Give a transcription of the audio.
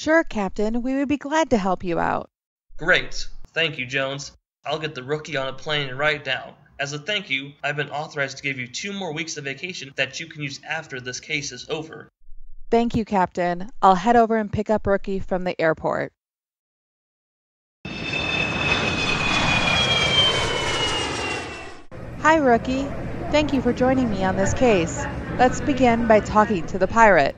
Sure, Captain. We would be glad to help you out. Great. Thank you, Jones. I'll get the rookie on a plane right now. As a thank you, I've been authorized to give you two more weeks of vacation that you can use after this case is over. Thank you, Captain. I'll head over and pick up Rookie from the airport. Hi, Rookie. Thank you for joining me on this case. Let's begin by talking to the pirate.